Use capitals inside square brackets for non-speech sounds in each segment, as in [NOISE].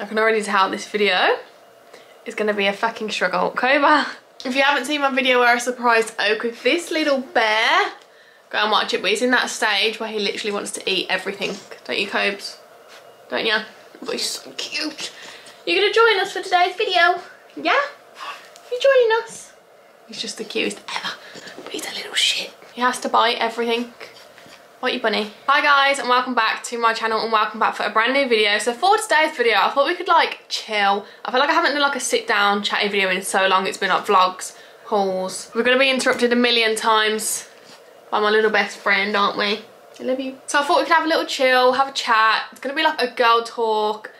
I can already tell this video is going to be a fucking struggle. Cobra, if you haven't seen my video where I surprised Oak with this little bear, go and watch it. But he's in that stage where he literally wants to eat everything. Don't you, Cobes? Don't you? But he's so cute. You're going to join us for today's video? Yeah? You joining us? He's just the cutest ever. But he's a little shit. He has to bite everything. What you bunny? Hi guys and welcome back to my channel and welcome back for a brand new video. So for today's video I thought we could like chill. I feel like I haven't done like a sit down chatty video in so long. It's been like vlogs, hauls. We're going to be interrupted a million times by my little best friend aren't we? I love you. So I thought we could have a little chill, have a chat. It's going to be like a girl talk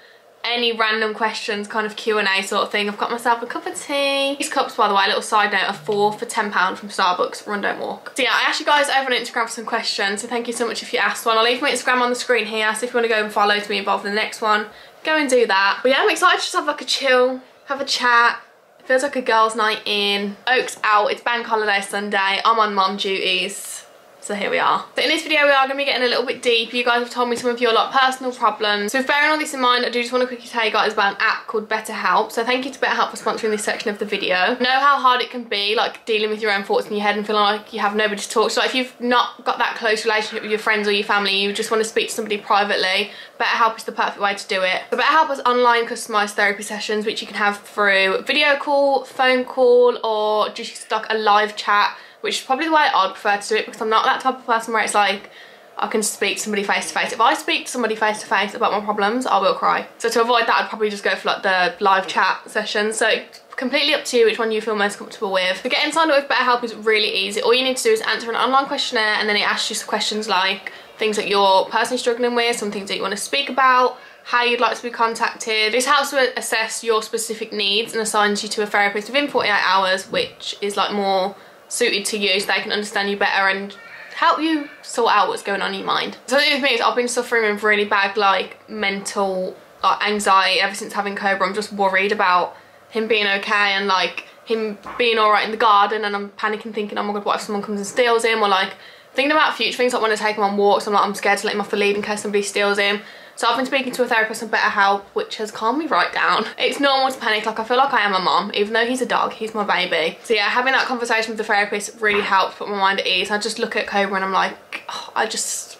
any random questions kind of Q&A sort of thing. I've got myself a cup of tea. These cups, by the way, a little side note, are four for £10 from Starbucks, run don't walk. So yeah, I asked you guys over on Instagram for some questions, so thank you so much if you asked one. I'll leave my Instagram on the screen here, so if you want to go and follow to be involved in the next one, go and do that. But yeah, I'm excited to just have like a chill, have a chat. Feels like a girls' night in. Oak's out, it's bank holiday Sunday, I'm on mom duties so here we are. So in this video we are going to be getting a little bit deep. You guys have told me some of your like personal problems. So bearing all this in mind, I do just want to quickly tell you guys about an app called BetterHelp. So thank you to BetterHelp for sponsoring this section of the video. Know how hard it can be like dealing with your own thoughts in your head and feeling like you have nobody to talk. So like, if you've not got that close relationship with your friends or your family, you just want to speak to somebody privately, BetterHelp is the perfect way to do it. So BetterHelp has online customised therapy sessions which you can have through video call, phone call or just like a live chat which is probably the way I'd prefer to do it because I'm not that type of person where it's like I can speak to somebody face to face. If I speak to somebody face to face about my problems, I will cry. So to avoid that, I'd probably just go for like the live chat session. So completely up to you which one you feel most comfortable with. But getting signed up with BetterHelp is really easy. All you need to do is answer an online questionnaire and then it asks you some questions like things that you're personally struggling with, some things that you want to speak about, how you'd like to be contacted. This helps to assess your specific needs and assigns you to a therapist within 48 hours, which is like more suited to you so they can understand you better and help you sort out what's going on in your mind. So the thing with me is I've been suffering with really bad like mental like anxiety ever since having Cobra. I'm just worried about him being okay and like him being alright in the garden and I'm panicking thinking oh my god what if someone comes and steals him or like thinking about future things like when I take him on walks I'm like I'm scared to let him off the lead in case somebody steals him so I've been speaking to a therapist on BetterHelp, which has calmed me right down. It's normal to panic, like I feel like I am a mom, even though he's a dog, he's my baby. So yeah, having that conversation with the therapist really helped put my mind at ease. I just look at Cobra and I'm like, oh, I just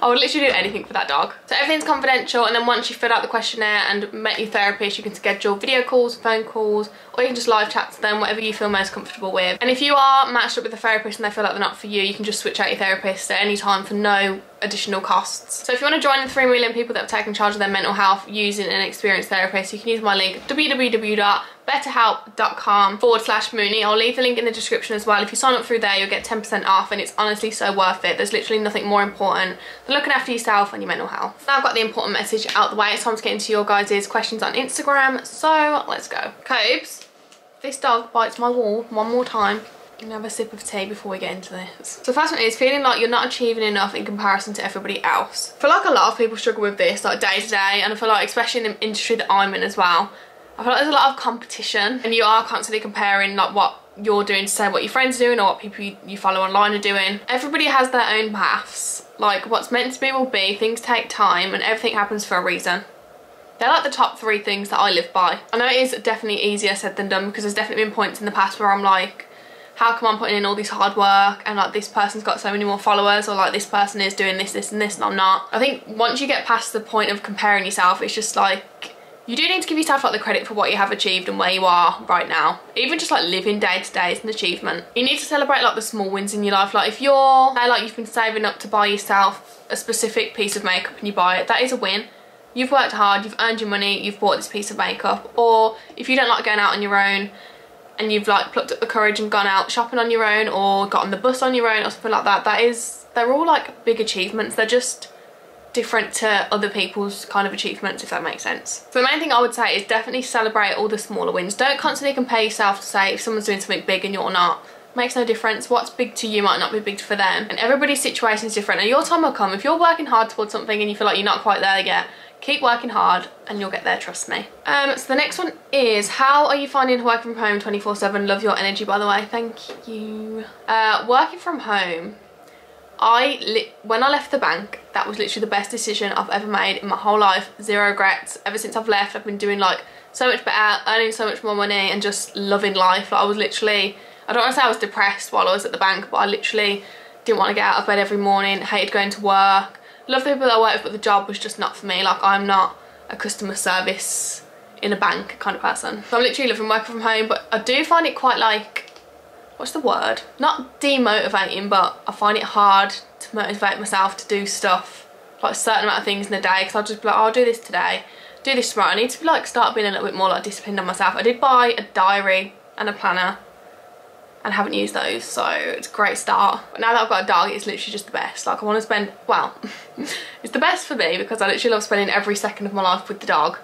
I would literally do anything for that dog. So everything's confidential and then once you fill out the questionnaire and met your therapist, you can schedule video calls, phone calls, or you can just live chat to them, whatever you feel most comfortable with. And if you are matched up with a therapist and they feel like they're not for you, you can just switch out your therapist at any time for no additional costs. So if you want to join the 3 million people that have taken charge of their mental health using an experienced therapist, you can use my link www.betterhelp.com forward slash Mooney. I'll leave the link in the description as well. If you sign up through there, you'll get 10% off and it's honestly so worth it. There's literally nothing more important than looking after yourself and your mental health. Now I've got the important message out the way, it's time to get into your guys' questions on Instagram. So let's go. Cobes, this dog bites my wall one more time and have a sip of tea before we get into this. So the first one is feeling like you're not achieving enough in comparison to everybody else. I feel like a lot of people struggle with this like day to day and I feel like especially in the industry that I'm in as well, I feel like there's a lot of competition and you are constantly comparing like what you're doing to say what your friends are doing or what people you, you follow online are doing. Everybody has their own paths. Like what's meant to be will be, things take time and everything happens for a reason. They're like the top three things that I live by. I know it is definitely easier said than done because there's definitely been points in the past where I'm like, how come I'm putting in all this hard work and like this person's got so many more followers or like this person is doing this, this and this and I'm not. I think once you get past the point of comparing yourself, it's just like, you do need to give yourself like the credit for what you have achieved and where you are right now. Even just like living day to day is an achievement. You need to celebrate like the small wins in your life. Like if you're, like you've been saving up to buy yourself a specific piece of makeup and you buy it, that is a win. You've worked hard, you've earned your money, you've bought this piece of makeup. Or if you don't like going out on your own, and you've like plucked up the courage and gone out shopping on your own or got on the bus on your own or something like that that is they're all like big achievements. They're just different to other people's kind of achievements if that makes sense. So the main thing i would say is definitely celebrate all the smaller wins. Don't constantly compare yourself to say if someone's doing something big and you're not. Makes no difference. What's big to you might not be big for them. And everybody's situation is different. And your time will come. If you're working hard towards something and you feel like you're not quite there yet keep working hard and you'll get there trust me um so the next one is how are you finding working from home 24 7 love your energy by the way thank you uh working from home I when I left the bank, that was literally the best decision I've ever made in my whole life. Zero regrets. Ever since I've left, I've been doing like so much better, earning so much more money and just loving life. Like, I was literally, I don't want to say I was depressed while I was at the bank, but I literally didn't want to get out of bed every morning, hated going to work. Love the people that I worked with, but the job was just not for me. Like I'm not a customer service in a bank kind of person. So I'm literally living working from home, but I do find it quite like, what's the word? Not demotivating, but I find it hard to motivate myself to do stuff, like a certain amount of things in a day, because I'll just be like, oh, I'll do this today, do this tomorrow. I need to like start being a little bit more like disciplined on myself. I did buy a diary and a planner and haven't used those so it's a great start. But now that I've got a dog it's literally just the best. Like I want to spend well [LAUGHS] it's the best for me because I literally love spending every second of my life with the dog.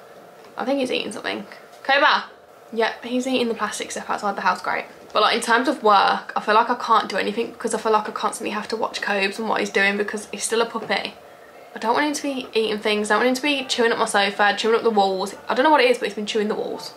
I think he's eating something. Koba? Yep he's eating the plastic stuff outside the house great. But like in terms of work I feel like I can't do anything because I feel like I constantly have to watch Cobes and what he's doing because he's still a puppy. I don't want him to be eating things. I don't want him to be chewing up my sofa chewing up the walls. I don't know what it is but he's been chewing the walls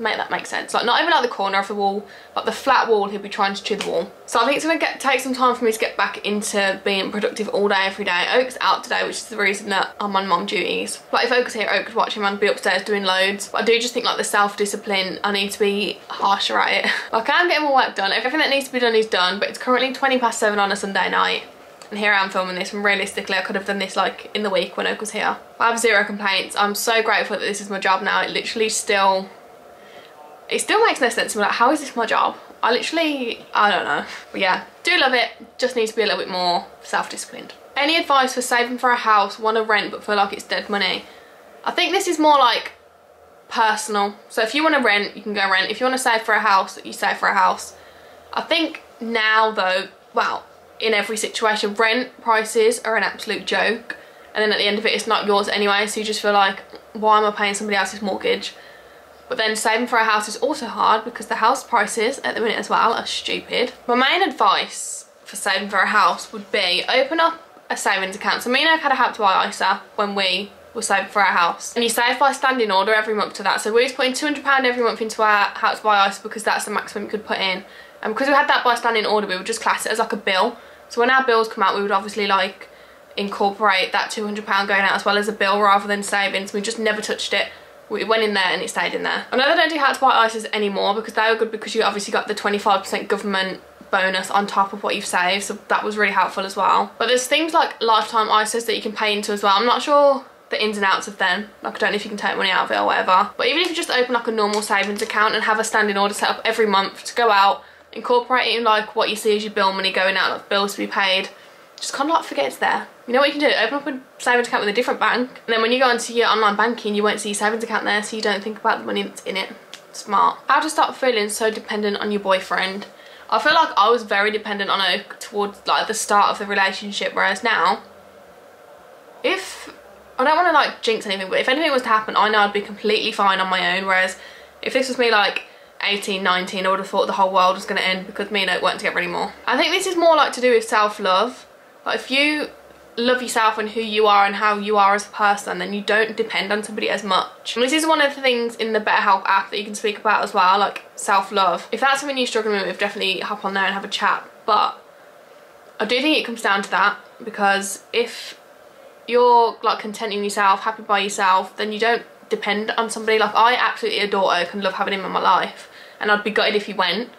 make that make sense. Like not even like the corner of the wall but the flat wall he'll be trying to chew the wall. So I think it's gonna get take some time for me to get back into being productive all day every day. Oak's out today which is the reason that I'm on mom duties. But if Oak was here Oak could watch him and be upstairs doing loads. But I do just think like the self-discipline I need to be harsher at it. [LAUGHS] Like I am getting my work done. Everything that needs to be done is done but it's currently 20 past 7 on a Sunday night. And here I am filming this and realistically I could have done this like in the week when Oak was here. I have zero complaints. I'm so grateful that this is my job now. It literally still it still makes no sense. To me like how is this my job? I literally I don't know. But yeah do love it. Just need to be a little bit more self-disciplined. Any advice for saving for a house want to rent but feel like it's dead money? I think this is more like personal. So if you want to rent you can go rent. If you want to save for a house you save for a house. I think now though well in every situation rent prices are an absolute joke. And then at the end of it it's not yours anyway. So you just feel like why am I paying somebody else's mortgage but then saving for a house is also hard because the house prices at the minute as well are stupid. My main advice for saving for a house would be open up a savings account. So me and I had a Help to Buy ISA when we were saving for our house. And you save by standing order every month to that. So we was putting £200 every month into our to Buy ISA because that's the maximum you could put in. And because we had that by standing order, we would just class it as like a bill. So when our bills come out, we would obviously like incorporate that £200 going out as well as a bill rather than savings. We just never touched it we went in there and it stayed in there. I know they don't do Help to Buy ISAs anymore because they were good because you obviously got the 25% government bonus on top of what you've saved so that was really helpful as well. But there's things like lifetime ISAs that you can pay into as well. I'm not sure the ins and outs of them. Like I don't know if you can take money out of it or whatever. But even if you just open like a normal savings account and have a standing order set up every month to go out incorporate in like what you see as your bill money going out like bills to be paid just like forget it's there. You know what you can do? Open up a savings account with a different bank and then when you go into your online banking you won't see your savings account there so you don't think about the money that's in it. Smart. How to stop feeling so dependent on your boyfriend. I feel like I was very dependent on Oak towards like the start of the relationship whereas now if I don't want to like jinx anything but if anything was to happen I know I'd be completely fine on my own whereas if this was me like 18, 19 I would have thought the whole world was going to end because me and Oak weren't together anymore. I think this is more like to do with self-love but if you love yourself and who you are and how you are as a person then you don't depend on somebody as much. And this is one of the things in the BetterHelp app that you can speak about as well like self-love. If that's something you're struggling with definitely hop on there and have a chat. But I do think it comes down to that because if you're like contenting yourself happy by yourself then you don't depend on somebody. Like I absolutely adore Oak and love having him in my life and I'd be gutted if he went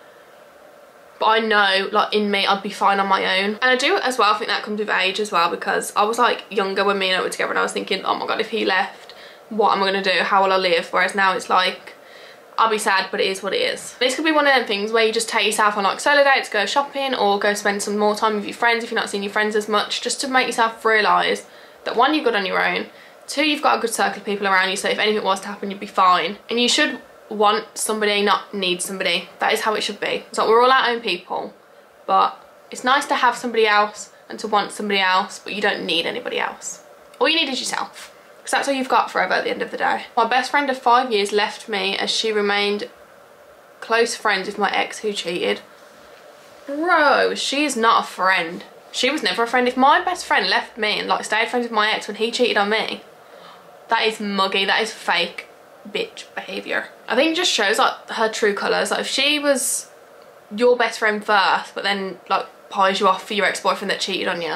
but I know like in me I'd be fine on my own. And I do as well I think that comes with age as well because I was like younger when me and I were together and I was thinking oh my god if he left what am I going to do? How will I live? Whereas now it's like I'll be sad but it is what it is. This could be one of them things where you just take yourself on like solo dates, go shopping or go spend some more time with your friends if you're not seeing your friends as much just to make yourself realise that one you're good on your own two you've got a good circle of people around you so if anything was to happen you'd be fine. And you should want somebody, not need somebody. That is how it should be. So we're all our own people, but it's nice to have somebody else and to want somebody else, but you don't need anybody else. All you need is yourself, because that's all you've got forever at the end of the day. My best friend of five years left me as she remained close friends with my ex who cheated. Bro, she is not a friend. She was never a friend. If my best friend left me and like stayed friends with my ex when he cheated on me, that is muggy, that is fake bitch behaviour. I think it just shows like her true colours. Like if she was your best friend first but then like pies you off for your ex-boyfriend that cheated on you.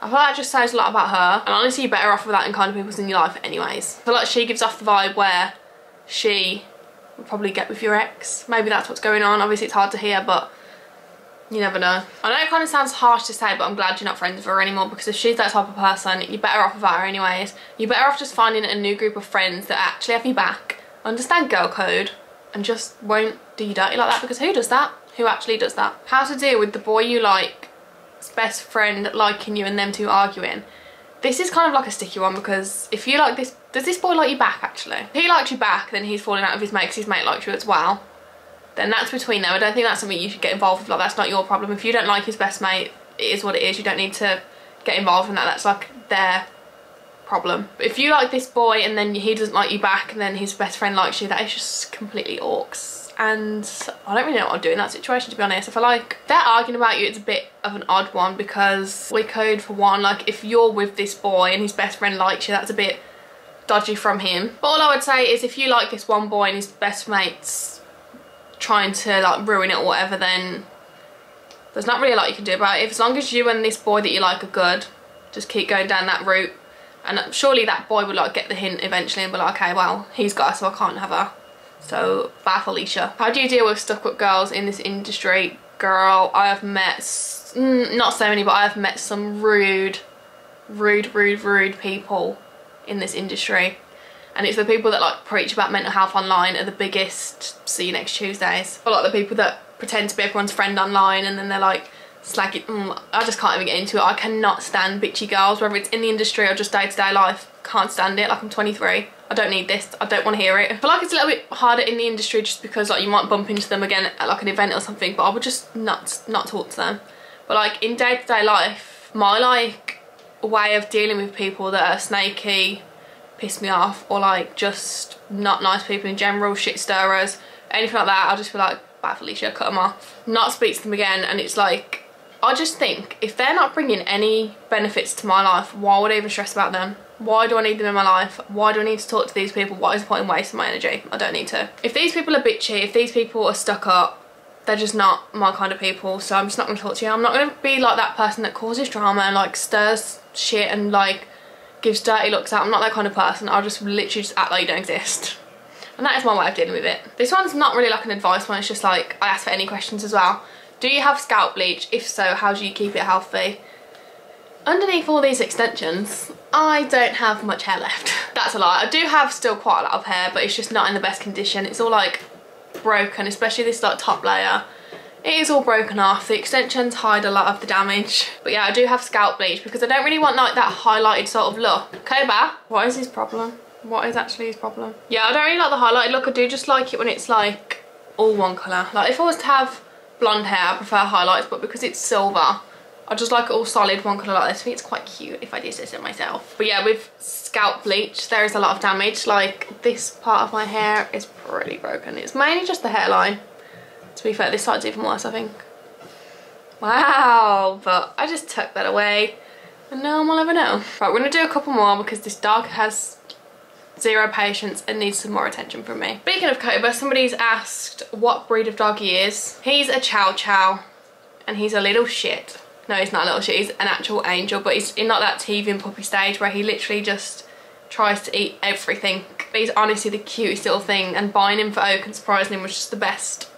I feel like that just says a lot about her. And honestly, you're better off with that in kind of people's in your life anyways. I feel like she gives off the vibe where she would probably get with your ex. Maybe that's what's going on. Obviously, it's hard to hear, but you never know. I know it kind of sounds harsh to say, but I'm glad you're not friends with her anymore because if she's that type of person, you're better off without her anyways. You're better off just finding a new group of friends that actually have your back, understand girl code, and just won't do you dirty like that because who does that? Who actually does that? How to deal with the boy you like best friend liking you and them two arguing. This is kind of like a sticky one because if you like this, does this boy like you back actually? If he likes you back, then he's falling out of his mate because his mate likes you as well. Then that's between them. I don't think that's something you should get involved with. Like that's not your problem. If you don't like his best mate, it is what it is. You don't need to get involved in that. That's like their problem. But if you like this boy and then he doesn't like you back and then his best friend likes you, that is just completely orcs and I don't really know what I'd do in that situation to be honest. If I like they're arguing about you, it's a bit of an odd one because we code for one, like if you're with this boy and his best friend likes you, that's a bit dodgy from him. But all I would say is if you like this one boy and his best mate's trying to like ruin it or whatever, then there's not really a lot you can do about it. If as long as you and this boy that you like are good, just keep going down that route. And uh, surely that boy would like get the hint eventually and be like, okay, well, he's got her, so I can't have her. So, bye Felicia. How do you deal with stuck-up girls in this industry? Girl, I have met, not so many, but I have met some rude, rude, rude, rude people in this industry. And it's the people that like preach about mental health online are the biggest see you next Tuesdays. A lot of the people that pretend to be everyone's friend online and then they're like slagging, mm, I just can't even get into it. I cannot stand bitchy girls, whether it's in the industry or just day-to-day -day life. Can't stand it, like I'm 23. I don't need this. I don't want to hear it. Feel like it's a little bit harder in the industry just because like you might bump into them again at like an event or something, but I would just not not talk to them. But like in day-to-day -day life, my like way of dealing with people that are snaky, piss me off, or like just not nice people in general, shit stirrers, anything like that, I'll just be like, bye Felicia, cut them off. Not speak to them again, and it's like, I just think if they're not bringing any benefits to my life, why would I even stress about them? Why do I need them in my life? Why do I need to talk to these people? What is the point in wasting my energy? I don't need to. If these people are bitchy, if these people are stuck up, they're just not my kind of people so I'm just not going to talk to you. I'm not going to be like that person that causes drama and like stirs shit and like gives dirty looks out. I'm not that kind of person. I'll just literally just act like you don't exist. And that is my way of dealing with it. This one's not really like an advice one, it's just like I ask for any questions as well. Do you have scalp bleach? If so, how do you keep it healthy? Underneath all these extensions, I don't have much hair left. [LAUGHS] That's a lie. I do have still quite a lot of hair, but it's just not in the best condition. It's all like broken, especially this like top layer. It is all broken off. The extensions hide a lot of the damage. But yeah, I do have scalp bleach because I don't really want like that highlighted sort of look. Koba, what is his problem? What is actually his problem? Yeah, I don't really like the highlighted look. I do just like it when it's like all one colour. Like if I was to have blonde hair, I prefer highlights, but because it's silver, I just like it all solid one colour like this. I think it's quite cute if I did this it myself. But yeah, with scalp bleach, there is a lot of damage. Like this part of my hair is pretty broken. It's mainly just the hairline. To be fair, this side's even worse, I think. Wow, but I just tucked that away and no one will ever know. Right, we're gonna do a couple more because this dog has zero patience and needs some more attention from me. Speaking of Koba, somebody's asked what breed of dog he is. He's a Chow Chow and he's a little shit. No, he's not a little shit, he's an actual angel, but he's in not that teething puppy stage where he literally just tries to eat everything. But he's honestly the cutest little thing and buying him for Oak and surprising him was just the best.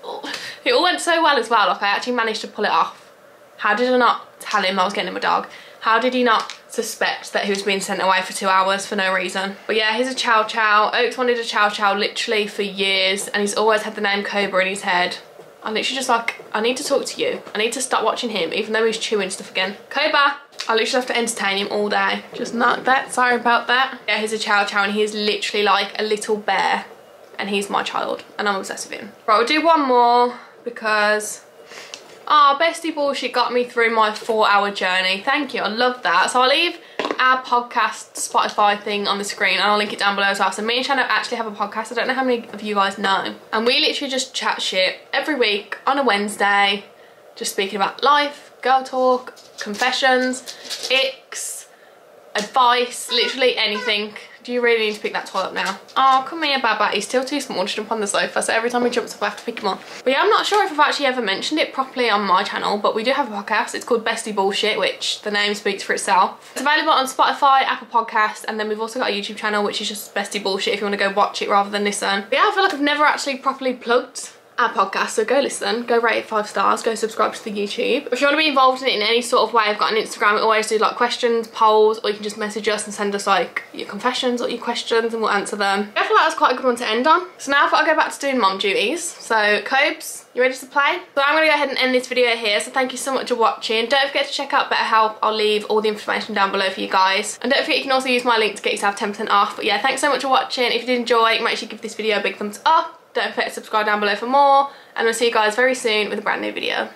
It all went so well as well, like I actually managed to pull it off. How did I not tell him I was getting him a dog? How did he not suspect that he was being sent away for two hours for no reason? But yeah, he's a Chow Chow. Oaks wanted a Chow Chow literally for years and he's always had the name Cobra in his head. I'm literally just like, I need to talk to you. I need to start watching him, even though he's chewing stuff again. Cobra! I literally have to entertain him all day. Just not that, sorry about that. Yeah, he's a chow chow and he is literally like a little bear. And he's my child, and I'm obsessed with him. Right, we'll do one more because Ah, oh, Bestie Bullshit got me through my four hour journey. Thank you, I love that. So I'll leave our podcast Spotify thing on the screen and I'll link it down below as well. So me and Shannon actually have a podcast. I don't know how many of you guys know. And we literally just chat shit every week on a Wednesday, just speaking about life, girl talk, confessions, icks, advice, literally anything. Do you really need to pick that toy up now? Oh, come here, Baba. He's still too small to jump on the sofa, so every time he jumps up, I have to pick him up. But yeah, I'm not sure if I've actually ever mentioned it properly on my channel, but we do have a podcast. It's called Bestie Bullshit, which the name speaks for itself. It's available on Spotify, Apple Podcasts, and then we've also got a YouTube channel, which is just Bestie Bullshit if you want to go watch it rather than listen. But yeah, I feel like I've never actually properly plugged our podcast so go listen go rate it five stars go subscribe to the youtube if you want to be involved in it in any sort of way i've got an instagram we always do like questions polls or you can just message us and send us like your confessions or your questions and we'll answer them i feel like that's quite a good one to end on so now i've got to go back to doing mom duties so cobes you ready to play? So I'm going to go ahead and end this video here. So thank you so much for watching. Don't forget to check out BetterHelp. I'll leave all the information down below for you guys. And don't forget you can also use my link to get yourself 10% off. But yeah, thanks so much for watching. If you did enjoy, make sure you give this video a big thumbs up. Don't forget to subscribe down below for more. And I'll see you guys very soon with a brand new video.